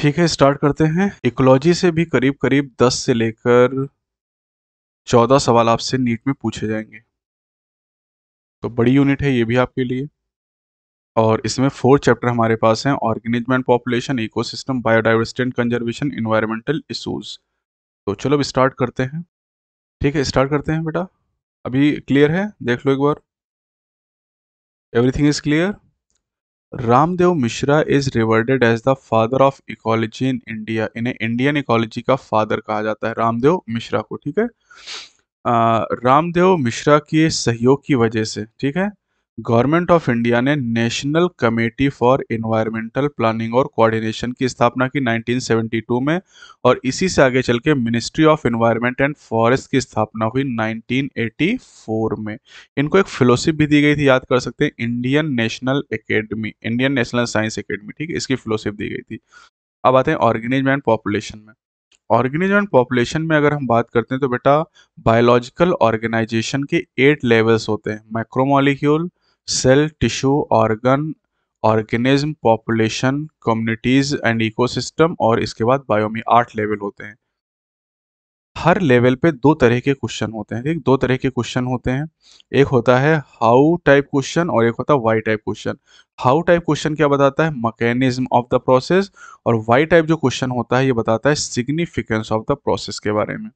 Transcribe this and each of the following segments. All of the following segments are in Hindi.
ठीक है स्टार्ट करते हैं। इकोलॉजी से भी करीब करीब 10 से लेकर 14 सवाल आपसे नीट में पूछे जाएँगे। तो बड़ी यूनिट है ये भी आपके लिए। और इसमें फोर चैप्टर हमारे पास हैं organism and population ecosystem biodiversity and conservation environmental issues तो चलो अब स्टार्ट करते हैं। ठीक है स्टार्ट करते हैं बेटा। अभी क्लियर है? देख लो एक बार। Everything is clear Ramdev Mishra is revered as the father of ecology in India इन्हें इंडियन इकोलॉजी का फादर कहा जाता है, रामदेव मिश्रा को, ठीक है? रामदेव मिश्रा के सहयोग की वजह से, ठीक है? गवर्नमेंट ऑफ़ इंडिया ने national committee for environmental planning और कोऑर्डिनेशन की स्थापना की 1972 में और इसी से आगे चल के ministry of environment and forest की स्थापना हुई 1984 में। इनको एक फेलोशिप भी दी गई थी, याद कर सकते हैं, Indian national academy, Indian national science academy, ठीक है, इसकी फेलोशिप दी गई थी। अब आते हैं ऑर्गेनिज्म एंड पॉपुलेशन में। ऑर्गेनिज्म एंड पॉपुलेशन में अगर हम बात करते हैं तो बेटा बायोलॉजिकल ऑर्गेनाइजेशन के एट लेवल्स होते हैं micromolecule cell tissue organ organism population communities and ecosystem और इसके बाद बायोमी आठ लेवल होते हैं। हर लेवल पे दो तरह के क्वेश्चन होते हैं, ठीक? दो तरह के क्वेश्चन होते हैं। एक होता है हाउ टाइप क्वेश्चन और एक होता है why type question how type question क्या बताता है? मैकेनिज्म ऑफ़ द प्रोसेस और वाई टाइप जो क्वेश्चन होता है, ये बताता है सिग्निफिकेंस ऑफ़ द प्रोसेस के बारे में।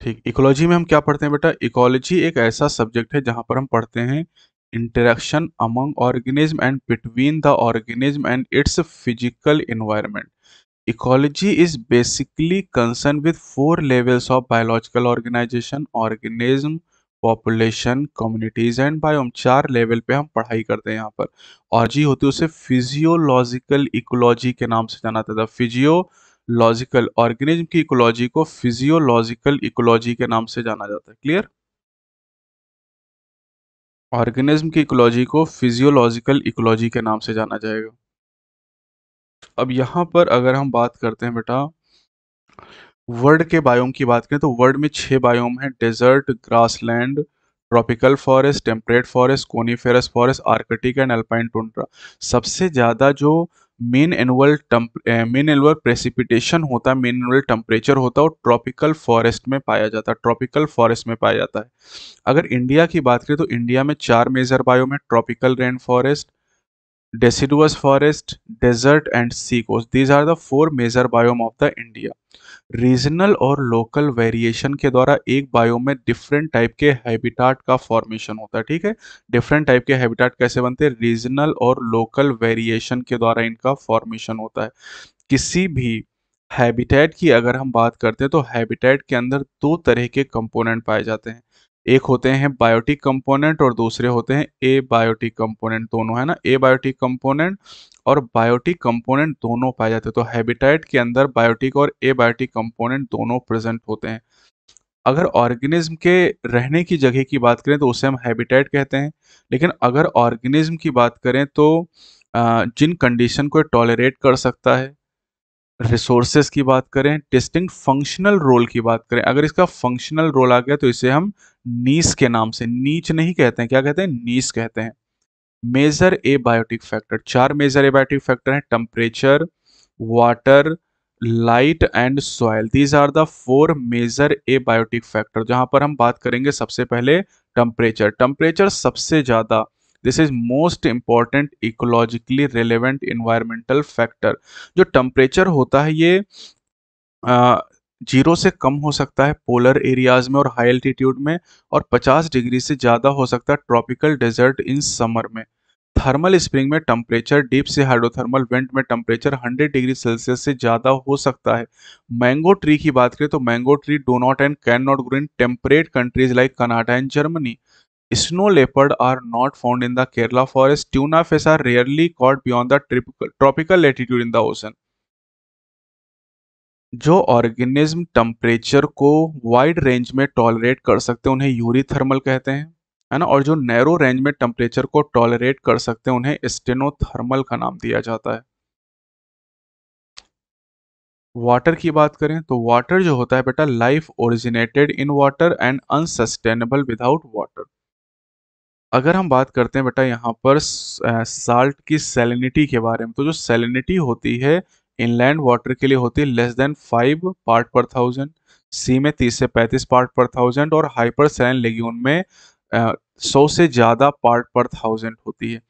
ठीक? इकोलॉजी में हम क्या पढ़ते हैं बेटा? इकोलॉजी एक ऐसा सब्जेक्ट है जहाँ पर हम पढ़ते हैं interaction among organism and between the organism and its physical environment ecology is basically concern with four levels of biological organization organism population communities and biome चार लेवल पे हम पढ़ाई करते हैं यहाँ पर। और जी होती है उसे फिजियोलॉजिकल इकोलॉजी के नाम से जाना जाता था फिजियोलॉजिकल ऑर्गेनिज्म की इकोलॉजी को फिजियोलॉजिकल इकोलॉजी के नाम से जाना जाता है। क्लियर ऑर्गेनिज्म की इकोलॉजी को फिजियोलॉजिकल इकोलॉजी के नाम से जाना जाएगा। अब यहाँ पर अगर हम बात करते हैं बेटा, वर्ल्ड के बायोम की बात करें तो वर्ल्ड में छह बायोम हैं desert grassland tropical forest temperate forest coniferous forest arctic and alpine tundra सबसे ज़्यादा जो mean annual mean annual precipitation होता है, मेन एनुअल टेम्परेचर होता है और ट्रॉपिकल फॉरेस्ट में पाया जाता है, ट्रॉपिकल फॉरेस्ट में पाया जाता है। अगर इंडिया की बात करें तो इंडिया में चार major biome tropical rain forest deciduous forest desert and sea coast these are the four major biome of the India regional और लोकल वेरिएशन के द्वारा एक बायो में डिफरेंट टाइप के हैबिटाट का फॉर्मेशन होता है, ठीक है? डिफरेंट टाइप के हैबिटाट कैसे बनते हैं? रीजनल और लोकल वेरिएशन के द्वारा इनका फॉर्मेशन होता है। किसी भी हैबिटेट की अगर हम बात करते हैं तो हैबिटेट के अंदर दो तरह के कंपोनेंट पाए जाते हैं। एक होते हैं बायोटिक कंपोनेंट और दूसरे होते हैं ए बायोटिक कंपोनेंट दोनों, है ना? ए बायोटिक कंपोनेंट और बायोटिक कंपोनेंट दोनों पाए जाते हैं। तो हैबिटाइट के अंदर बायोटिक और ए बायोटिक कंपोनेंट दोनों प्रेजेंट होते हैं। अगर ऑर्गेनिज्म के रहने की जगह की बात करें तो उसे हम हैबिटेट कहते हैं। लेकिन अगर ऑर्गेनिज्म की बात करें तो जिन कंडीशन को टॉलरेट कर सकता है रिसोर्सेज की बात करें टेस्टिंग फंक्शनल रोल की बात करें। अगर इसका फंक्शनल रोल आ गया तो इसे हम नीस के नाम से, नीच नहीं कहते हैं। क्या कहते हैं? नीस कहते हैं। मेजर ए बायोटिक फैक्टर चार मेजर ए बायोटिक फैक्टर हैं। Temperature water light and soil these are the four major abiotic factor जहाँ पर हम बात करेंगे सबसे पहले टेम्परेचर टेम्परेचर सबसे ज़्यादा this is most important ecologically relevant environmental factor जो टेम्परेचर होता है ये ज़ीरो से कम हो सकता है पोलर एरियाज़ में और हाई एल्टीट्यूड में और 50 डिग्री से ज़्यादा हो सकता है ट्रॉपिकल डेजर्ट इन समर में। थर्मल स्प्रिंग में टेम्परेचर डीप से हाइड्रोथर्मल वेंट में टेम्परेचर 100 डिग्री सेल्सियस से ज़्यादा हो सकता है। मैंगो ट्री की बात करें तो mango tree do not and can not grow in temperate countries like Canada and Germany Snow leopard are not found in the Kerala forest. Tuna fish are rarely caught beyond the tropical latitude in the ocean. जो ऑर्गेनिज्म टेम्परेचर को वाइड रेंज में टॉलरेट कर सकते हैं, उन्हें यूरीथर्मल कहते हैं, है ना और जो नैरो रेंज में टेम्परेचर को टॉलरेट कर सकते हैं, उन्हें स्टेनोथर्मल का नाम दिया जाता है वाटर की बात करें तो वाटर जो होता है बेटा life originated in water and unsustainable without water अगर हम बात करते हैं बेटा यहाँ पर साल्ट की सेलिनिटी के बारे में तो जो सेलिनिटी होती है इनलैंड वाटर के लिए होती है less than five part per thousand sea में तीस से पैंतीस पार्ट पर थाउज़ेंड और हाइपर सैलन लेग्यून में सौ से ज़्यादा पार्ट पर थाउज़ेंड होती है।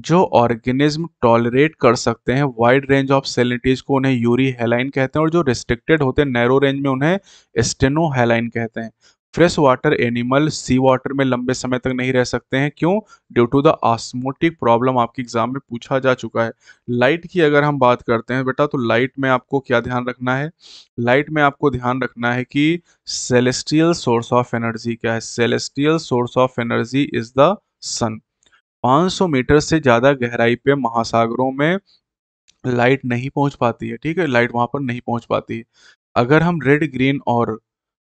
जो ऑर्गेनिज्म टॉलरेट कर सकते हैं वाइड रेंज ऑफ़ सेलिनिटीज को उन्हें यूरी हेलाइन कहते हैं और जो रिस्ट्रिक्टेड होते हैं नैरो रेंज में उन्हें स्टेनो हेलाइन कहते हैं। Fresh water animal sea water में लंबे समय तक नहीं रह सकते हैं। क्यों? Due to the osmotic problem आपके एग्ज़ाम में पूछा जा चुका है। लाइट की अगर हम बात करते हैं बेटा तो लाइट में आपको क्या ध्यान रखना है? लाइट में आपको ध्यान रखना है कि सेलेस्टियल सोर्स ऑफ़ एनर्जी क्या है? Celestial source of energy is the sun 500 metre से ज़्यादा गहराई पे महासागरों में लाइट नहीं पहुँच पाती है, ठीक है? लाइट वहाँ पर नहीं पहुँच पाती है। अगर हम रेड ग्रीन और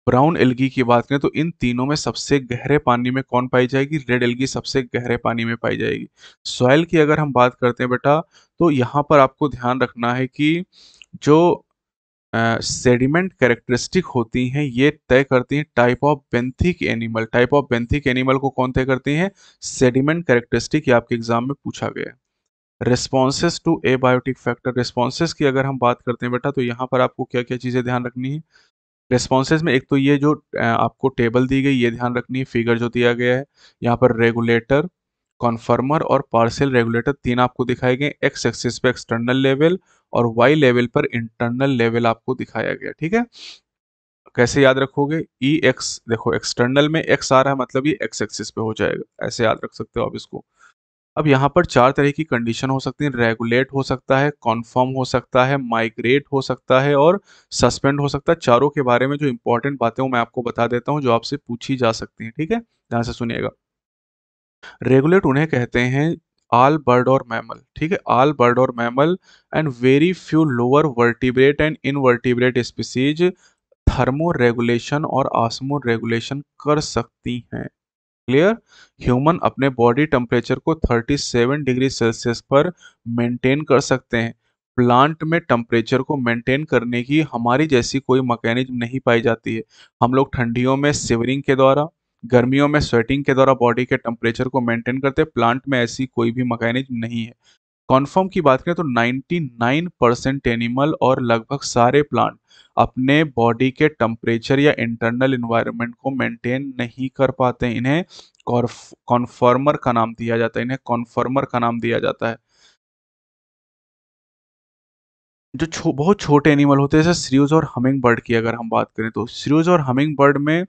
ब्राउन एलगी की बात करें तो इन तीनों में सबसे गहरे पानी में कौन पाई जाएगी? रेड एल्गी सबसे गहरे पानी में पाई जाएगी। सॉइल की अगर हम बात करते हैं बेटा तो यहाँ पर आपको ध्यान रखना है कि जो सेडिमेंट uh, कैरेक्टरिस्टिक होती हैं ये तय करती हैं type of benthic animal. Type of benthic animal को कौन तय करती हैं? सेडिमेंट कैरेक्टरिस्टिक आपके एग्ज़ाम में पूछा गया है। Responses to abiotic factor. Responses की अगर हम बात करते हैं बेटा तो यहाँ पर आपको क्या क्या चीज़ें ध्यान रखनी है? रेस्पॉन्सेज में एक तो ये जो आपको टेबल दी गई, ये ध्यान रखनी है फिगर जो दिया गया है, यहाँ पर रेगुलेटर कॉन्फर्मर और पार्सल रेगुलेटर तीन आपको दिखाए गए एक्स एक्सिस पे एक्सटर्नल लेवल और वाई लेवल पर इंटरनल लेवल आपको दिखाया गया, ठीक है? कैसे याद रखोगे? ई e एक्स देखो एक्सटर्नल में एक्स आ रहा है मतलब ये एक्स एक्सिस पे हो जाएगा, ऐसे याद रख सकते हो आप इसको। अब यहाँ पर चार तरह की कंडीशन हो सकती है। रेगुलेट हो सकता है कॉन्फर्म हो सकता है माइग्रेट हो सकता है और सस्पेंड हो सकता है। चारों के बारे में जो इंपॉर्टेंट बातें वो मैं आपको बता देता हूँ, जो आपसे पूछी जा सकती हैं, ठीक है? ध्यान से सुनिएगा। रेगुलेट उन्हें कहते हैं आल बर्ड और मैमल ठीक है? आल बर्ड और mammal and very few lower vertebrate and invertebrate species thermoregulation और आसमो रेगुलेशन कर सकती हैं। क्लियर ह्यूमन अपने बॉडी टेम्परेचर को 37 डिग्री सेल्सियस पर मेंटेन कर सकते हैं। प्लांट में टेम्परेचर को मेंटेन करने की हमारी जैसी कोई मैकेनिज्म नहीं पाई जाती है। हम लोग ठंडियों में सिवरिंग के द्वारा, गर्मियों में स्वेटिंग के द्वारा बॉडी के टेम्परेचर को मेंटेन करते प्लांट में ऐसी कोई भी मैकेनिज्म नहीं है। कॉन्फर्म की बात करें तो 99 परसेंट एनिमल और लगभग सारे प्लांट अपने बॉडी के टेम्परेचर या इंटरनल इन्वायरमेंट को मेंटेन नहीं कर पाते। इन्हें कॉन्फर्मर का नाम दिया जाता है। इन्हें कॉन्फर्मर का नाम दिया जाता है। जो छो, बहुत छोटे एनिमल होते हैं जैसे श्रीज और हमिंग बर्ड की अगर हम बात करें तो। श्रीज और हमिंग बर्ड में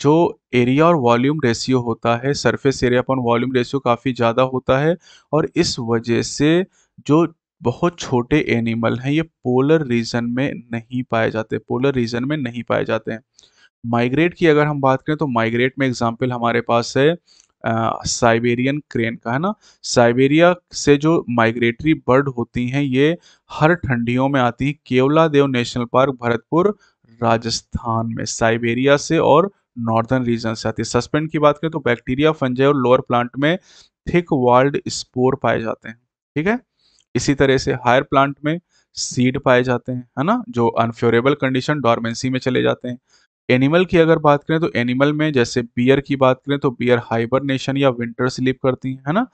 जो एरिया और वॉल्यूम रेशियो होता है surface area upon volume ratio काफ़ी ज़्यादा होता है और इस वजह से जो बहुत छोटे एनिमल हैं ये पोलर रीजन में नहीं पाए जाते पोलर रीजन में नहीं पाए जाते हैं। माइग्रेट की अगर हम बात करें तो माइग्रेट में एग्ज़ाम्पल हमारे पास है साइबेरियन क्रेन का, है ना? साइबेरिया से जो माइग्रेटरी बर्ड होती हैं, ये हर ठंडियों में आती हैं। Keoladeo national park Bharatpur, Rajasthan में, साइबेरिया से और नॉर्दर्न रीजन से आती है। सस्पेंड की बात करें तो बैक्टीरिया फंजाई और लोअर प्लांट में थिक वाल्ड स्पोर पाए जाते हैं, ठीक है? इसी तरह से हायर प्लांट में सीड पाए जाते हैं, है ना? जो अनफ्योरेबल कंडीशन डॉर्मेंसी में चले जाते हैं। एनिमल की अगर बात करें तो एनिमल में जैसे बियर की बात करें तो बियर हाइबरनेशन या विंटर स्लीप करती है ना?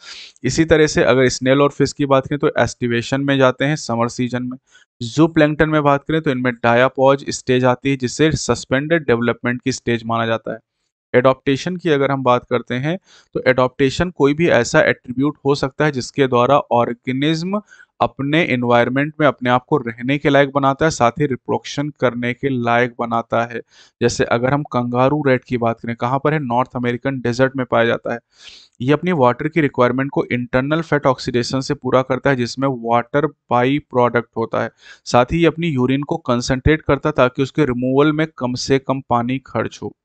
इसी तरह से अगर स्नेल और फ़िश की बात करें तो एस्टिवेशन में जाते हैं समर सीज़न में। जू प्लैंकटन में बात करें तो इनमें डायापॉज स्टेज आती है जिसे सस्पेंडेड डेवलपमेंट की स्टेज माना जाता है। एडॉप्टेशन की अगर हम बात करते हैं तो एडॉप्टेशन कोई भी ऐसा एट्रीब्यूट हो सकता है जिसके द्वारा ऑर्गेनिज्म अपने इन्वायरमेंट में अपने आप को रहने के लायक बनाता है, साथ ही रिप्रोडक्शन करने के लायक बनाता है। जैसे अगर हम कंगारू रेड की बात करें, कहाँ पर है? नॉर्थ अमेरिकन डेजर्ट में पाया जाता है। ये अपनी वाटर की रिक्वायरमेंट को इंटरनल फैट ऑक्सीडेशन से पूरा करता है, जिसमें वाटर बाई प्रोडक्ट होता है। साथ ही ये अपनी यूरिन को कंसनट्रेट करता है, ताकि उसके रिमूवल में कम से कम पानी खर्च हो।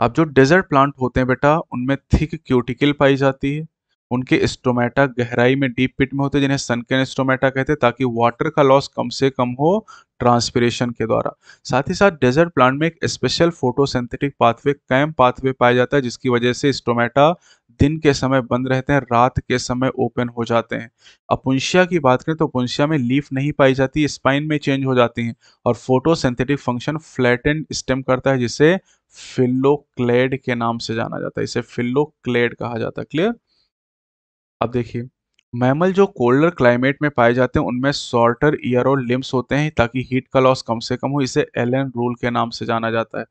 अब जो डेजर्ट प्लांट होते हैं बेटा, उनमें थिक क्यूटिकल पाई जाती है। उनके स्टोमेटा गहराई में डीप पिट में होते जिन्हें सनकेन स्टोमेटा कहते हैं, ताकि वाटर का लॉस कम से कम हो ट्रांसपिरेशन के द्वारा। साथ ही साथ डेजर्ट प्लांट में एक special photosynthetic pathway CAM pathway पाया जाता है, जिसकी वजह से स्टोमेटा दिन के समय बंद रहते हैं, रात के समय ओपन हो जाते हैं। अपुंशिया की बात करें तो अपुंशिया में लीफ नहीं पाई जाती स्पाइन में चेंज हो जाती हैं और फोटोसिंथेटिक फ़ंक्शन फ्लैटेंड स्टेम करता है, जिसे फिल्लोक्लेड के नाम से जाना जाता है, इसे फिल्लोक्लेड कहा जाता है। क्लियर अब देखिए, मैमल जो कोल्डर क्लाइमेट में पाए जाते हैं, उनमें शॉर्टर ईयर और लिम्स होते हैं ताकि हीट का लॉस कम से कम हो, इसे एलन रूल के नाम से जाना जाता है।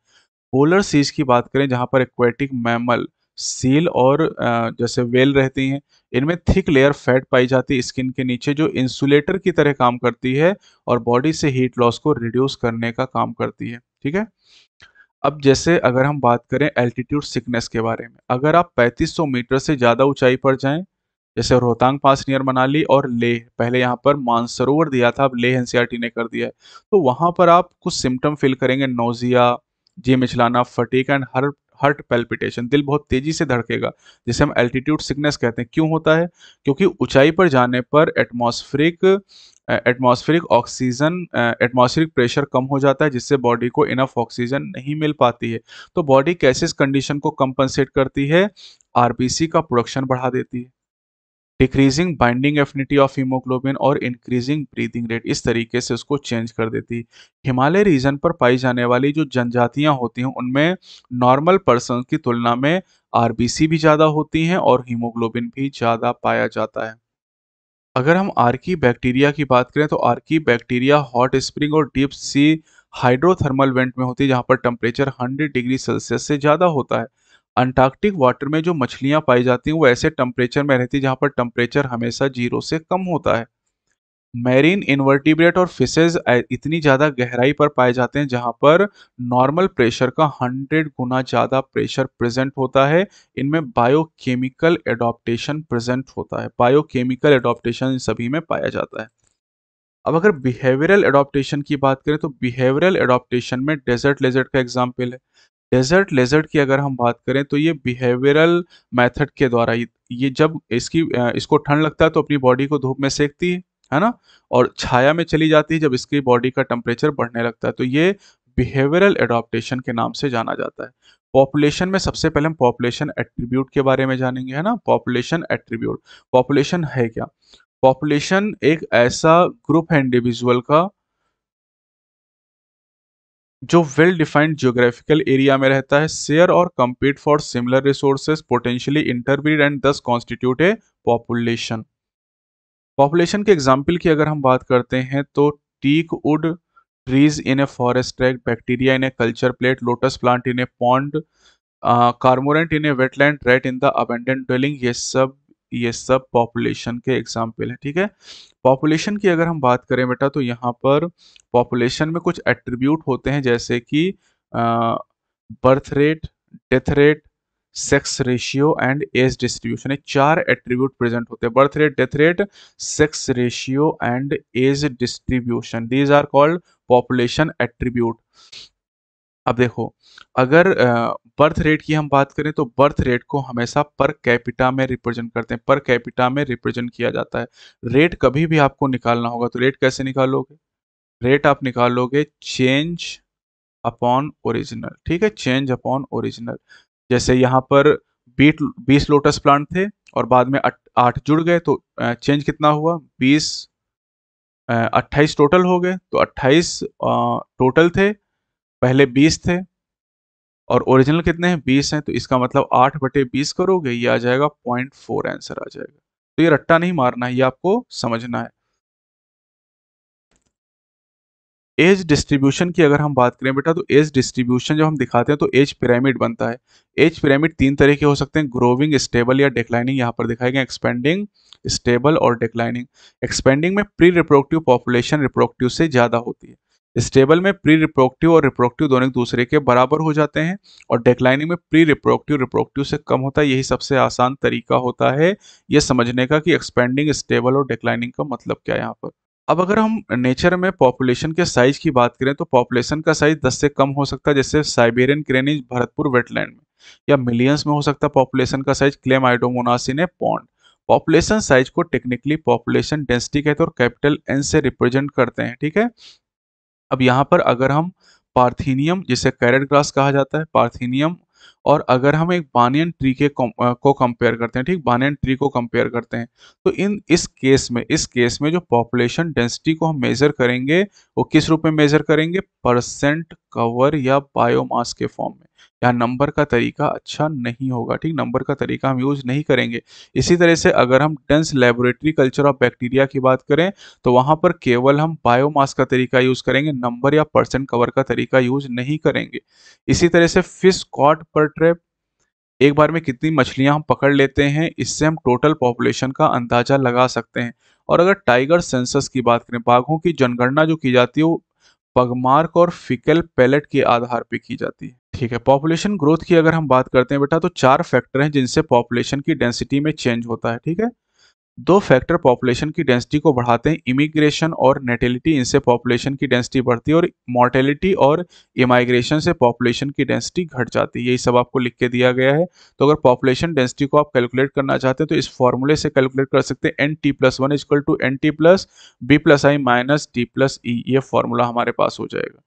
पोलर सीज की बात करें, जहाँ पर एक्वेटिक मैमल, सील और जैसे वेल रहती हैं, इनमें थिक लेयर फैट पाई जाती है स्किन के नीचे, जो इंसुलेटर की तरह काम करती है और बॉडी से हीट लॉस को रिड्यूस करने का काम करती है, ठीक है? अब जैसे अगर हम बात करें एल्टीट्यूड सिकनेस के बारे में, अगर आप 3500 मीटर से ज़्यादा ऊंचाई पर जाएँ जैसे रोहतांग पास नियर मनाली और लेह। पहले यहाँ पर मानसरोवर दिया था, अब लेह एनसीआरटी ने कर दिया है। तो वहाँ पर आप कुछ सिम्टम फील करेंगे नोजिया जी मिचलाना फटीक एंड हर हार्ट पेल्पिटेशन दिल बहुत तेज़ी से धड़केगा, जिसे हम एल्टीट्यूड सिकनेस कहते हैं। क्यों होता है? क्योंकि ऊंचाई पर जाने पर atmospheric atmospheric oxygen atmospheric pressure कम हो जाता है, जिससे बॉडी को इनफ ऑक्सीजन नहीं मिल पाती है। तो बॉडी कैसे इस कंडीशन को कंपनसेट करती है आरबीसी का प्रोडक्शन बढ़ा देती है। Decreasing binding affinity of haemoglobin और इंक्रीजिंग ब्रीदिंग रेट इस तरीके से उसको चेंज कर देती हिमालय रीजन पर पाई जाने वाली जो जनजातियाँ होती हैं, उनमें नॉर्मल पर्सन की तुलना में आरबीसी भी ज़्यादा होती हैं और हीमोग्लोबिन भी ज़्यादा पाया जाता है। अगर हम आर्की बैक्टीरिया की बात करें तो आर्की बैक्टीरिया हॉट स्प्रिंग और डीप सी हाइड्रोथर्मल वेंट में होती है, जहाँ पर टेम्परेचर 100 डिग्री सेल्सियस से ज़्यादा होता है। अंटार्कटिक वाटर में जो मछलियाँ पाई जाती हैं, वो ऐसे टेम्परेचर में रहती है जहाँ पर टेम्परेचर हमेशा ज़ीरो से कम होता है। मैरीन इन्वर्टिब्रेट और फिशेज इतनी ज़्यादा गहराई पर पाए जाते हैं जहाँ पर नॉर्मल प्रेशर का 100 गुना ज़्यादा प्रेशर प्रेजेंट होता है। इनमें बायोकेमिकल एडोप्टेशन प्रेजेंट होता है। बायोकेमिकल एडोप्टेशन इन सभी में पाया जाता है। अब अगर बिहेवियरल एडोप्टेशन की बात करें तो बिहेवियरल एडोप्टेशन में डेजर्ट लेजर्ट का एग्ज़ाम्पल है। डेजर्ट लेजर्ट की अगर हम बात करें तो ये बिहेवियरल मेथड के द्वारा ये जब इसकी इसको ठंड लगता है तो अपनी बॉडी को धूप में सेकती है है ना? और छाया में चली जाती है, जब इसकी बॉडी का टेम्परेचर बढ़ने लगता है तो ये बिहेवियरल एडोप्टेशन के नाम से जाना जाता है। पॉपुलेशन में सबसे पहले हम पॉपुलेशन एट्रीब्यूट के बारे में जानेंगे, है ना? पॉपुलेशन एट्रीब्यूट पॉपुलेशन है क्या? पॉपुलेशन एक ऐसा ग्रुप है इंडिविजुअल का जो वेल डिफाइंड जियोग्राफिकल एरिया में रहता है शेयर और compete for similar resources potentially interbreed and thus constitute a population population के एग्ज़ाम्पल की अगर हम बात करते हैं तो teak wood trees in a forest track bacteria in a culture plate lotus plant in a pond cormorant in a wetland rat in the abandoned dwelling ये सब ये सब पॉपुलेशन के एग्ज़ाम्पल हैं, ठीक है? पॉपुलेशन की अगर हम बात करें बेटा तो यहाँ पर पॉपुलेशन में कुछ एट्रीब्यूट होते हैं, जैसे कि birth rate death rate sex ratio and age distribution ये चार एट्रीब्यूट प्रेजेंट होते हैं। Birth rate death rate sex ratio and age distribution these are called population attribute अब देखो, अगर बर्थ रेट की हम बात करें तो बर्थ रेट को हमेशा पर कैपिटा में रिप्रेजेंट करते हैं। पर कैपिटा में रिप्रेजेंट किया जाता है। रेट कभी भी आपको निकालना होगा तो रेट कैसे निकालोगे? रेट आप निकालोगे चेंज अपॉन ओरिजिनल ठीक है? चेंज अपॉन ओरिजिनल जैसे यहाँ पर बीट, बीस लोटस प्लांट थे और बाद में आठ जुड़ गए तो चेंज कितना हुआ? बीस अट्ठाईस टोटल हो गए। तो अट्ठाईस टोटल थे। पहले बीस थे और ओरिजिनल कितने हैं? बीस हैं तो इसका मतलब आठ बटे बीस करोगे, ये आ जाएगा पॉइंट फोर आंसर आ जाएगा। तो ये रट्टा नहीं मारना है, ये आपको समझना है। एज डिस्ट्रीब्यूशन की अगर हम बात करें बेटा तो एज डिस्ट्रीब्यूशन जब हम दिखाते हैं तो एज पिरामिड बनता है। एज पिरामिड तीन तरह के हो सकते हैं ग्रोविंग स्टेबल या डिक्लाइनिंग यहाँ पर दिखाए गए एक्सपेंडिंग स्टेबल और डिक्लाइनिंग एक्सपेंडिंग में प्री रिप्रोडक्टिव पॉपुलेशन रिप्रोडक्टिव से ज़्यादा होती है। स्टेबल में प्री रिप्रोक्टिव और रिप्रोक्टिव दोनों एक दूसरे के बराबर हो जाते हैं और डेक्लाइनिंग में प्री रिप्रोक्टिव रिप्रोक्टिव से कम होता है, यही सबसे आसान तरीका होता है ये समझने का कि एक्सपेंडिंग स्टेबल और डिक्लाइनिंग का मतलब क्या है यहाँ पर। अब अगर हम नेचर में पॉपुलेशन के साइज़ की बात करें तो पॉपुलेशन का साइज़ 10 से कम हो सकता है, जैसे साइबेरियन क्रेनिज भरतपुर वेटलैंड में, या मिलियंस में हो सकता है पॉपुलेशन का साइज़ क्लेम आइडोमोनासिन पॉन्ड पॉपुलेशन साइज़ को टेक्निकली पॉपुलेशन डेंसिटी कहते हैं और कैपिटल एन से रिप्रेजेंट करते हैं, ठीक है? अब यहाँ पर अगर हम पार्थीनियम, जिसे कैरेट ग्रास कहा जाता है, पार्थीनियम और अगर हम एक बानियन ट्री के को कंपेयर करते हैं, ठीक? बानियन ट्री को कंपेयर करते हैं तो इन, इस केस में, इस केस में जो पॉपुलेशन डेंसिटी को हम मेजर करेंगे, वो किस रूप में मेजर करेंगे? परसेंट कवर या बायोमास के फॉर्म में। या नंबर का तरीका अच्छा नहीं होगा, ठीक? नंबर का तरीका हम यूज़ नहीं करेंगे। इसी तरह से अगर हम dense laboratory culture of bacteria की बात करें तो वहाँ पर केवल हम बायोमास का तरीका यूज़ करेंगे, नंबर या परसेंट कवर का तरीका यूज़ नहीं करेंगे। इसी तरह से फ़िश कॉट पर ट्रैप एक बार में कितनी मछलियाँ हम पकड़ लेते हैं, इससे हम टोटल पॉपुलेशन का अंदाज़ा लगा सकते हैं। और अगर टाइगर सेंसस की बात करें, बाघों की जनगणना जो की जाती है, वो पगमार्क और फिकल पैलेट के आधार पर की जाती है। ठीक है, पॉपुलेशन ग्रोथ की अगर हम बात करते हैं बेटा तो चार फैक्टर हैं जिनसे पॉपुलेशन की डेंसिटी में चेंज होता है, ठीक है? दो फैक्टर पॉपुलेशन की डेंसिटी को बढ़ाते हैं इमिग्रेशन और नेटेलिटी इनसे पॉपुलेशन की डेंसिटी बढ़ती है और मोर्टेलिटी और इमाइग्रेशन से पॉपुलेशन की डेंसिटी घट जाती है। यही सब आपको लिख के दिया गया है। तो अगर पॉपुलेशन डेंसिटी को आप कैलकुलेट करना चाहते हैं तो इस फॉर्मूले से कैलकुलेट कर सकते हैं N T plus one equal to N T plus B plus I minus T plus E ये फॉर्मूला हमारे पास हो जाएगा।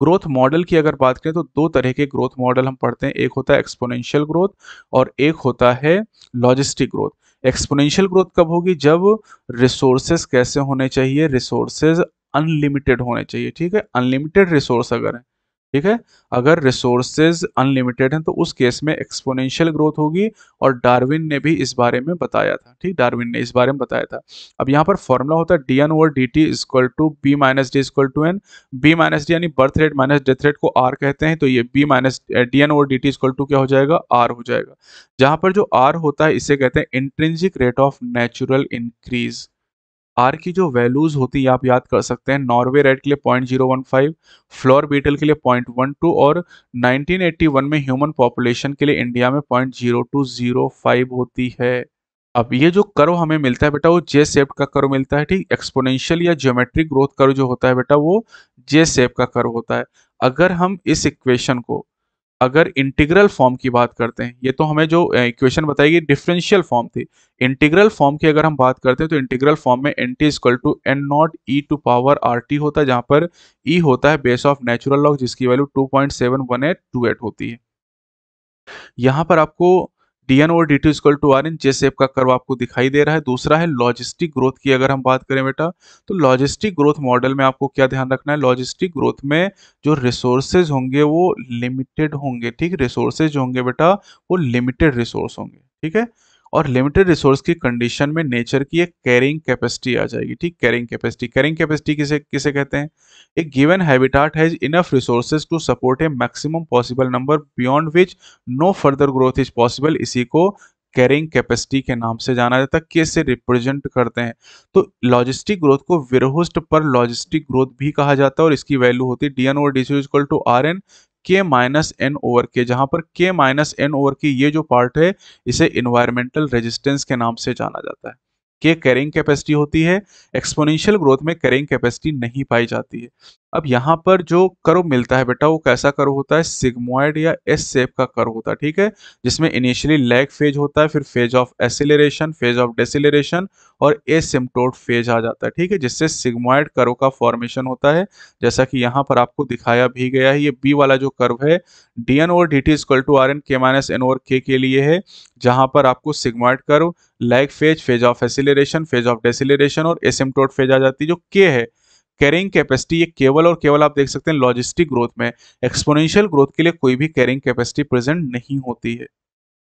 ग्रोथ मॉडल की अगर बात करें तो दो तरह के ग्रोथ मॉडल हम पढ़ते हैं। एक होता है एक्सपोनेंशियल ग्रोथ और एक होता है लॉजिस्टिक ग्रोथ एक्सपोनेंशियल ग्रोथ कब होगी? जब रिसोर्सेज कैसे होने चाहिए? रिसोर्सेज अनलिमिटेड होने चाहिए, ठीक है? अनलिमिटेड रिसोर्स अगर है ठीक है? अगर रिसोर्सेज अनलिमिटेड हैं तो उस केस में एक्सपोनेंशियल ग्रोथ होगी और डार्विन ने भी इस बारे में बताया था, ठीक? डार्विन ने इस बारे में बताया था। अब यहाँ पर फॉर्मूला होता है D N over D T equal to B minus D equal to N B minus D यानी birth rate minus death rate को आर कहते हैं तो ये B minus D N over D T equal to क्या हो जाएगा? आर हो जाएगा। जहाँ पर जो आर होता है, इसे कहते हैं intrinsic rate of natural increase R की जो वैल्यूज़ होती है, आप याद कर सकते हैं नॉर्वे रेड के लिए point zero one five flour beetle के लिए पॉइंट वन टू और 1981 में ह्यूमन पॉपुलेशन के लिए इंडिया में point zero two zero five होती है। अब ये जो कर्व हमें मिलता है बेटा, वो जे सेप का कर्व मिलता है, ठीक? एक्सपोनेंशियल या ज्योमेट्रिक ग्रोथ कर्व जो होता है बेटा, वो जे सेप का कर्व होता है। अगर हम इस इक्वेशन को अगर इंटीग्रल फॉर्म की बात करते हैं, ये तो हमें जो इक्वेशन बताएगी डिफरेंशियल फॉर्म थी। इंटीग्रल फॉर्म की अगर हम बात करते हैं तो इंटीग्रल फॉर्म में N T equal to N naught E to power R T होता है, जहाँ पर ई e होता है बेस ऑफ़ नेचुरल लॉग जिसकी value two point seven one eight two eight होती है। यहाँ पर आपको डी एन और D to equal to R in J shape का कर्व आपको दिखाई दे रहा है। दूसरा है लॉजिस्टिक ग्रोथ की अगर हम बात करें बेटा तो लॉजिस्टिक ग्रोथ मॉडल में आपको क्या ध्यान रखना है? लॉजिस्टिक ग्रोथ में जो रिसोर्सेज होंगे वो लिमिटेड होंगे, ठीक? रिसोर्सेज होंगे बेटा, वो लिमिटेड रिसोर्स होंगे, ठीक है? और लिमिटेड रिसोर्स की कंडीशन में नेचर की एक कैरिंग कैपेसिटी आ जाएगी। ठीक? कैरिंग कैपेसिटी कैरिंग कैपेसिटी किसे किसे कहते हैं? एक given habitat has enough resources to support a maximum possible number beyond which no further growth is possible इसी को कैरिंग कैपेसिटी के नाम से जाना जाता है। कैसे रिप्रेजेंट करते हैं। तो लॉजिस्टिक ग्रोथ को विरोहोस्ट पर लॉजिस्टिक ग्रोथ भी कहा जाता है और इसकी वैल्यू होती है D N over D equal to R N K minus N over K जहाँ पर के माइनस एन ओवर की ये जो पार्ट है, इसे इन्वायरमेंटल रेजिस्टेंस के नाम से जाना जाता है। के कैरिंग कैपेसिटी होती है एक्सपोनेंशियल ग्रोथ में कैरिंग कैपेसिटी नहीं पाई जाती है। अब यहाँ पर जो कर्व मिलता है बेटा, वो कैसा कर्व होता है? सिग्मोइड या एस शेप का कर्व होता है, ठीक है? जिसमें इनिशियली लैग फ़ेज़ होता है, फिर phase of acceleration phase of deceleration और एसिम्टोट फ़ेज़ आ जाता है, ठीक है? जिससे सिग्मोइड कर्व का फॉर्मेशन होता है। जैसा कि यहाँ पर आपको दिखाया भी गया है, ये बी वाला जो कर्व है D N over D T equal to R N K minus N over K के लिए है, जहाँ पर आपको sigmoid curve lag phase phase of acceleration phase of deceleration और एसिम्टोट फ़ेज़ आ जाती है, जो के है। कैरिंग कैपेसिटी ये केवल और केवल आप देख सकते हैं लॉजिस्टिक ग्रोथ में एक्सपोनेंशियल ग्रोथ के लिए कोई भी कैरिंग कैपेसिटी प्रेजेंट नहीं होती है।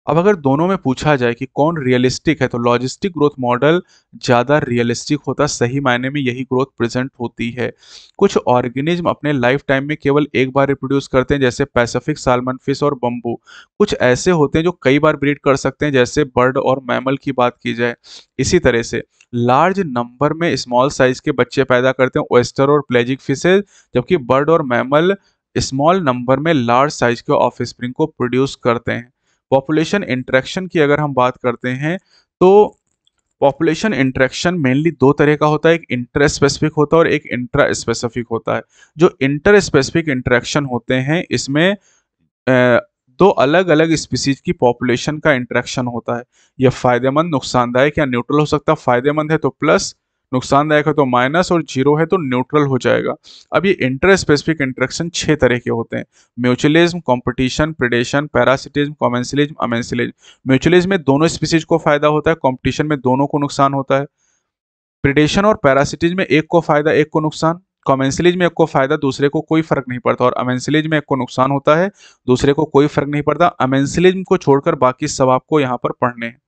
अब अगर दोनों में पूछा जाए कि कौन रियलिस्टिक है तो लॉजिस्टिक ग्रोथ मॉडल ज़्यादा रियलिस्टिक होता, सही मायने में यही ग्रोथ प्रेजेंट होती है। कुछ ऑर्गेनिज्म अपने लाइफ टाइम में केवल एक बार रिप्रोड्यूस करते हैं, जैसे पैसिफिक सालमन फ़िश और बम्बू कुछ ऐसे होते हैं जो कई बार ब्रीड कर सकते हैं, जैसे बर्ड और मैमल की बात की जाए। इसी तरह से लार्ज नंबर में स्मॉल साइज़ के बच्चे पैदा करते हैं ओएस्टर और प्लेजिक फिशेज जबकि बर्ड और मैमल स्मॉल नंबर में लार्ज साइज़ के ऑफ़ स्प्रिंग को प्रोड्यूस करते हैं। पॉपुलेशन इंट्रैक्शन की अगर हम बात करते हैं तो पॉपुलेशन इंट्रैक्शन मेनली दो तरह का होता है, एक इंटर स्पेसिफिक होता है और एक इंट्रा स्पेसिफिक होता है। जो इंटर स्पेसिफिक इंट्रैक्शन होते हैं, इसमें दो अलग अलग स्पीसीज की पॉपुलेशन का इंट्रैक्शन होता है। यह फ़ायदेमंद, नुकसानदायक या न्यूट्रल हो सकता है, फ़ायदेमंद है तो प्लस नुकसानदायक है तो माइनस और ज़ीरो है तो न्यूट्रल हो जाएगा। अब ये इंटर स्पेसिफिक इंट्रेक्शन छह तरह के होते हैं। Mutualism, competition, predation, parasitism, commensalism, amensalism. Mutualism में दोनों स्पीसीज को फ़ायदा होता है कॉम्पिटिशन में दोनों को नुकसान होता है। प्रिडेशन और पैरासिटिज्म में एक को फ़ायदा, एक को नुकसान। कॉमेंसिलेज में एक को फ़ायदा, दूसरे को कोई फ़र्क नहीं पड़ता। और अमेंसिलेज में एक को नुकसान होता है, दूसरे को कोई फ़र्क नहीं पड़ता। अमेंसिलेज को छोड़कर बाकी सब आपको यहाँ पर पढ़ने हैं।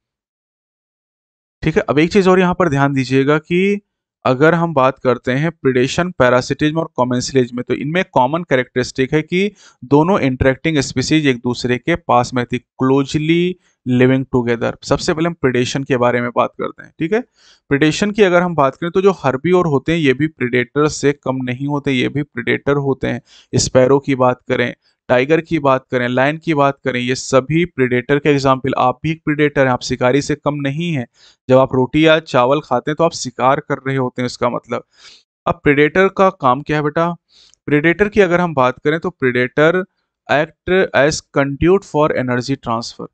ठीक है, अब एक चीज़ और यहाँ पर ध्यान दीजिएगा कि अगर हम बात करते हैं प्रिडेशन पैरासिटिज्म और कॉमेंसिलेज में तो इनमें कॉमन कैरेक्टरिस्टिक है कि दोनों इंटरेक्टिंग स्पीसीज एक दूसरे के पास में थी क्लोजली लिविंग टुगेदर सबसे पहले हम प्रिडेशन के बारे में बात करते हैं, ठीक है? प्रिडेशन की अगर हम बात करें तो जो हर्बी और होते हैं, ये भी प्रिडेटर से कम नहीं होते, ये भी प्रिडेटर होते हैं। स्पैरो की बात करें टाइगर की बात करें लाइन की बात करें, ये सभी प्रिडेटर के एग्ज़ाम्पल आप भी एक प्रिडेटर हैं, आप शिकारी से कम नहीं हैं। जब आप रोटी या चावल खाते हैं तो आप शिकार कर रहे होते हैं इसका मतलब। अब प्रिडेटर का काम क्या है बेटा? प्रिडेटर की अगर हम बात करें तो predator act as conduit for energy transfer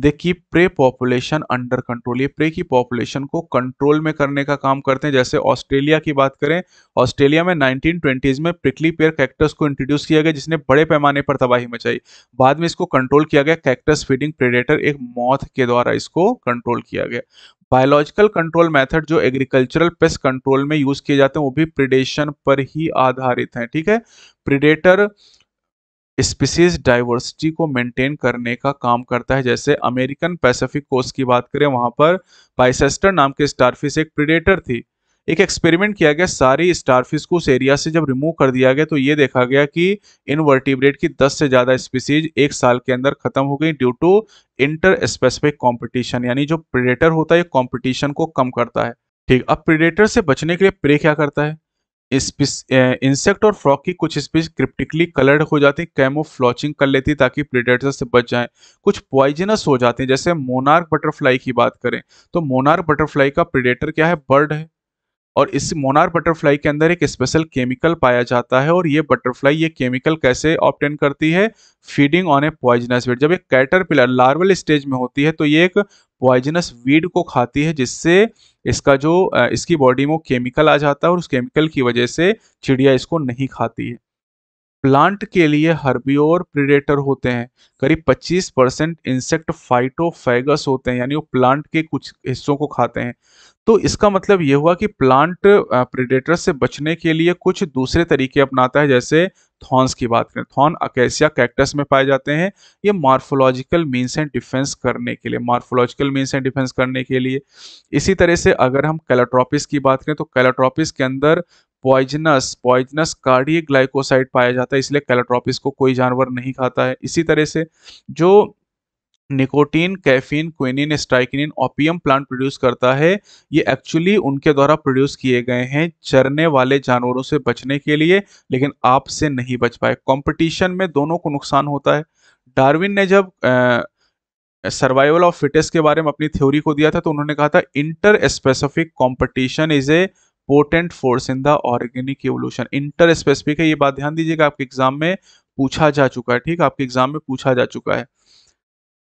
they keep prey population under control ये प्रे की पॉपुलेशन को कंट्रोल में करने का काम करते हैं। जैसे ऑस्ट्रेलिया की बात करें ऑस्ट्रेलिया में 1920s में प्रिकली पेयर कैक्टस को इंट्रोड्यूस किया गया, जिसने बड़े पैमाने पर तबाही मचाई। बाद में इसको कंट्रोल किया गया कैक्टस फीडिंग प्रेडेटर एक मौत के द्वारा इसको कंट्रोल किया गया। बायोलॉजिकल कंट्रोल मेथड जो एग्रीकल्चरल पेस्ट कंट्रोल में यूज़ किए जाते हैं, वो भी प्रिडेशन पर ही आधारित हैं, ठीक है? प्रिडेटर स्पीसीज डाइवर्सिटी को मेंटेन करने का काम करता है। जैसे अमेरिकन पैसिफिक कोस्ट की बात करें, वहाँ पर पाइसेस्टर नाम के स्टारफिश एक प्रिडेटर थी। एक एक्सपेरिमेंट किया गया, सारी स्टारफिश को उस एरिया से जब रिमूव कर दिया गया तो ये देखा गया कि इन वर्टिब्रेट की 10 से ज़्यादा स्पीसीज एक साल के अंदर खत्म हो गई due to interspecific competition, यानी जो प्रिडेटर होता है कॉम्पिटिशन को कम करता है। ठीक, अब प्रिडेटर से बचने के लिए प्रे क्या करता है? इंसेक्ट और फ्रॉक की कुछ स्पीच क्रिप्टिकली कलर्ड हो जाती है कैमो फ्लॉचिंग कर लेती ताकि प्रीडेटर से बच जाएँ। कुछ पॉइजनस हो जाते हैं, जैसे मोनार्क बटरफ्लाई की बात करें तो मोनार्क बटरफ्लाई का प्रीडेटर क्या है? बर्ड है। और इस मोनार बटरफ्लाई के अंदर एक स्पेशल केमिकल पाया जाता है और ये बटरफ्लाई ये केमिकल कैसे ऑप्टेन करती है? Feeding on a poisonous weed जब एक कैटर पिलर लार्वल स्टेज में होती है तो ये एक पॉइजनस वीड को खाती है, जिससे इसका जो इसकी बॉडी में केमिकल आ जाता है और उस केमिकल की वजह से चिड़िया इसको नहीं खाती है। प्लांट के लिए हर्बियोर प्रिडेटर होते हैं। करीब 25 परसेंट इंसेक्ट फाइटोफेगस होते हैं, यानी वो प्लांट के कुछ हिस्सों को खाते हैं। तो इसका मतलब ये हुआ कि प्लांट प्रिडेटर से बचने के लिए कुछ दूसरे तरीके अपनाता है, जैसे थॉर्न्स की बात करें। थॉर्न अकेसिया कैक्टस में पाए जाते हैं। ये मार्फोलॉजिकल मीन्स एंड डिफेंस करने के लिए, मार्फोलॉजिकल मीन्स एंड डिफेंस करने के लिए। इसी तरह से अगर हम कैलाट्रोपिस की बात करें तो कैलाट्रोपिस के अंदर पॉइजनस पॉइजनस कार्डियक ग्लाइकोसाइड पाया जाता है, इसलिए कैलाट्रोपिस को कोई जानवर नहीं खाता है। इसी तरह से जो nicotine caffeine quinine strychnine opium plant produce करता है, ये एक्चुअली उनके द्वारा प्रोड्यूस किए गए हैं चरने वाले जानवरों से बचने के लिए, लेकिन आपसे नहीं बच पाए। कंपटीशन में दोनों को नुकसान होता है। डार्विन ने जब सर्वाइवल ऑफ़ फिटेस्ट के बारे में अपनी थ्योरी को दिया था तो उन्होंने कहा था interspecific competition is a potent force in the organic evolution interspecific है, ये बात ध्यान दीजिएगा, आपके एग्ज़ाम में पूछा जा चुका है, ठीक आपके एग्ज़ाम में पूछा जा चुका है।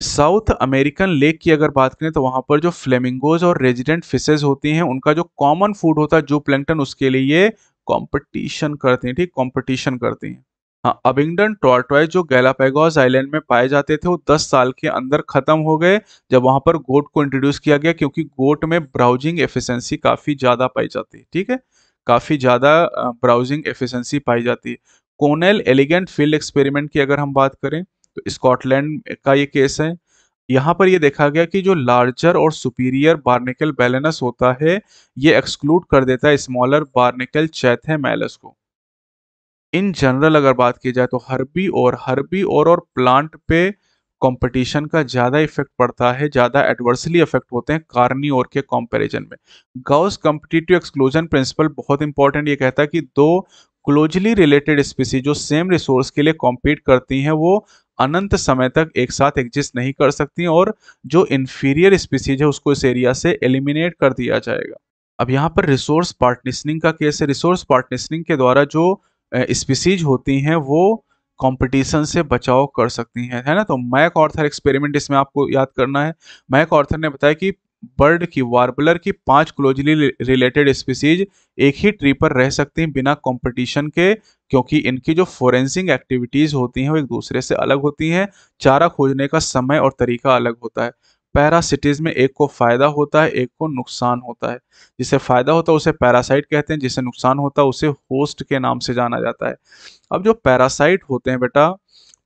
साउथ अमेरिकन लेक की अगर बात करें तो वहाँ पर जो फ्लेमिंगोज और रेजिडेंट फिशेज होती हैं, उनका जो कॉमन फ़ूड होता है, जो प्लैंकटन उसके लिए कंपटीशन करते हैं, ठीक? कंपटीशन करते हैं। हाँ अबिंगडन टॉर्टॉय जो गैलापेगोस आइलैंड में पाए जाते थे, वो 10 साल के अंदर खत्म हो गए, जब वहाँ पर गोट को इंट्रोड्यूस किया गया, क्योंकि गोट में ब्राउजिंग एफिशिएंसी काफ़ी ज़्यादा पाई जाती है, ठीक है? काफ़ी ज़्यादा ब्राउजिंग एफिशिएंसी पाई जाती है। कोनेल एलिगेंट फ़ील्ड एक्सपेरिमेंट की अगर हम बात करें तो स्कॉटलैंड का ये केस है। यहाँ पर ये देखा गया कि जो लार्जर और सुपीरियर बार्निकल बैलेनस होता है, ये एक्सक्लूड कर देता है स्मॉलर बार्निकल चैथे मैलस को। इन जनरल अगर बात की जाए तो हर्बी और हर्बी और और प्लांट पे कंपटीशन का ज़्यादा इफ़ेक्ट पड़ता है, ज़्यादा एडवर्सली इफ़ेक्ट होते हैं कार्नी और के कंपैरिजन में। गाउस कम्पिटिटिव एक्सक्लूजन प्रिंसिपल बहुत इंपॉर्टेंट ये कहता है कि दो क्लोजली रिलेटेड स्पीसीज जो सेम रिसोर्स के लिए कॉम्पीट करती हैं, वो अनंत समय तक एक साथ एग्जिस्ट नहीं कर सकती और जो इन्फीरियर स्पीसीज है उसको इस एरिया से एलिमिनेट कर दिया जाएगा। अब यहाँ पर रिसोर्स पार्टनिशनिंग का केस है। रिसोर्स पार्टनिशनिंग के द्वारा जो स्पीसीज होती हैं, वो कंपटीशन से बचाव कर सकती हैं, है ना? तो मैक ऑर्थर एक्सपेरिमेंट इसमें आपको याद करना है। मैक ऑर्थर ने बताया कि बर्ड की वार्बलर की पाँच क्लोजली रिलेटेड स्पीसीज एक ही ट्री पर रह सकती हैं बिना कंपटीशन के, क्योंकि इनकी जो फोरेंसिंग एक्टिविटीज़ होती हैं, वो एक दूसरे से अलग होती हैं। चारा खोजने का समय और तरीका अलग होता है। पैरासिटीज में एक को फ़ायदा होता है, एक को नुकसान होता है। जिसे फ़ायदा होता है उसे पैरासाइट कहते हैं, जिसे नुकसान होता है उसे होस्ट के नाम से जाना जाता है। अब जो पैरासाइट होते हैं बेटा,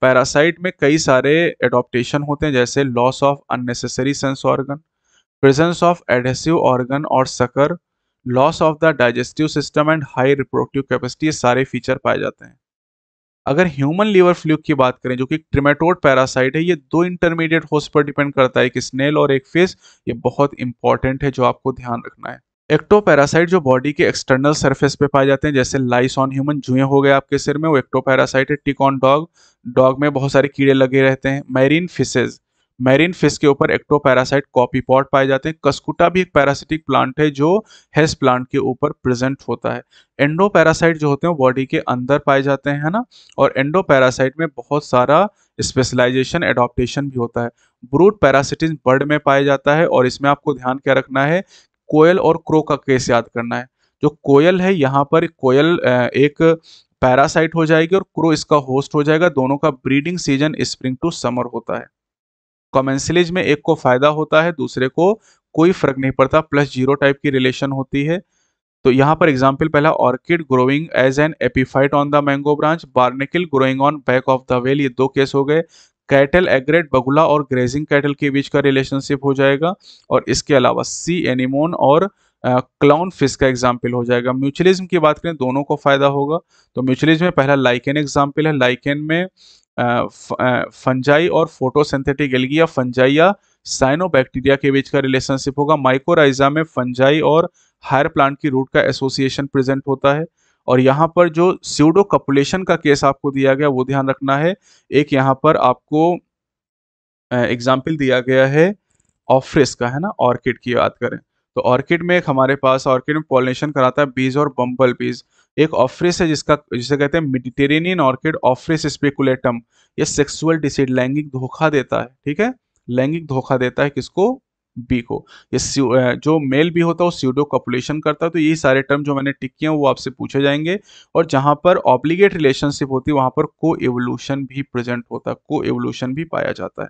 पैरासाइट में कई सारे एडोप्टेशन होते हैं, जैसे loss of unnecessary sense organ, presence of adhesive organ और sucker loss of the digestive system and high reproductive capacity सारे फीचर पाए जाते हैं। अगर ह्यूमन लीवर फ्लूक की बात करें, जो कि ट्रिमेटोड पैरासाइट है, ये दो इंटरमीडिएट होस्ट पर डिपेंड करता है एक स्नेल और एक फ़िश ये बहुत इंपॉर्टेंट है जो आपको ध्यान रखना है। एक्टो पैरासाइट जो बॉडी के एक्सटर्नल सरफेस पे पाए जाते हैं, जैसे लाइस ऑन ह्यूमन जुए हो गए आपके सिर में, वो एक्टो पैरासाइट है टिक ऑन डॉग डॉग में बहुत सारे कीड़े लगे रहते हैं मैरीन फिशेज मैरीन फ़िश के ऊपर एक्टोपैरासाइट कॉपी पॉट पाए जाते हैं। कस्कुटा भी एक पैरासिटिक प्लांट है जो हेस प्लांट के ऊपर प्रेजेंट होता है। एंडोपैरासाइट जो होते हैं बॉडी के अंदर पाए जाते हैं ना? और एंडोपैरासाइट में बहुत सारा स्पेशलाइजेशन, एडॉप्टेशन भी होता है। ब्रूड पैरासिटिन बर्ड में पाया जाता है और इसमें आपको ध्यान क्या रखना है? कोयल और क्रो का केस याद करना है। जो कोयल है, यहाँ पर कोयल एक पैरासाइट हो जाएगी और क्रो इसका होस्ट हो जाएगा। दोनों का breeding season spring to summer होता है। कॉमेंसिलेज में एक को फ़ायदा होता है, दूसरे को कोई फ़र्क नहीं पड़ता प्लस ज़ीरो टाइप की रिलेशन होती है। तो यहाँ पर एग्ज़ाम्पल पहला orchid growing as an epiphyte on the mango branch barnacle growing on back of the whale ये दो केस हो गए। कैटल एग्रेट बगुला और ग्रेजिंग कैटल के बीच का रिलेशनशिप हो जाएगा और इसके अलावा सी एनिमोन और क्लाउन फ़िश का एग्ज़ाम्पल हो जाएगा। म्यूचुअलिज्म की बात करें, दोनों को फ़ायदा होगा। तो म्यूचुअलिज्म में पहला लाइकेन एग्ज़ाम्पल है। लाइकेन में फंजाई और फोटोसिंथेटिक एल्गी या फंजाई या साइनोबैक्टीरिया के बीच का रिलेशनशिप होगा। माइकोराइजा में फंजाई और हायर प्लांट की रूट का एसोसिएशन प्रेजेंट होता है। और यहाँ पर जो स्यूडो कपुलेशन का केस आपको दिया गया, वो ध्यान रखना है। एक यहाँ पर आपको एग्ज़ाम्पल दिया गया है, ऑफ्रिस का, है ना? ऑर्किड की बात करें। तो ऑर्किड में एक हमारे पास, ऑर्किड में पॉलिनेशन कराता है बीज और बम्बल बीज एक ऑफ्रेस है जिसका, जिसे कहते हैं मेडिटेरेनियन ऑर्किड ऑफ्रेस स्पेकुलेटम ये सेक्सुअल डिसीड लैंगिक धोखा देता है, ठीक है? लैंगिक धोखा देता है किसको? बी को। ये जो मेल भी होता है, वो सीडो कपुलेशन करता है। तो यही सारे टर्म जो मैंने टिक किए हैं, वो आपसे पूछे जाएँगे। और जहाँ पर ऑब्लिगेट रिलेशनशिप होती है, वहाँ पर को एवोल्यूशन भी प्रेजेंट होता है को एवोल्यूशन भी पाया जाता है।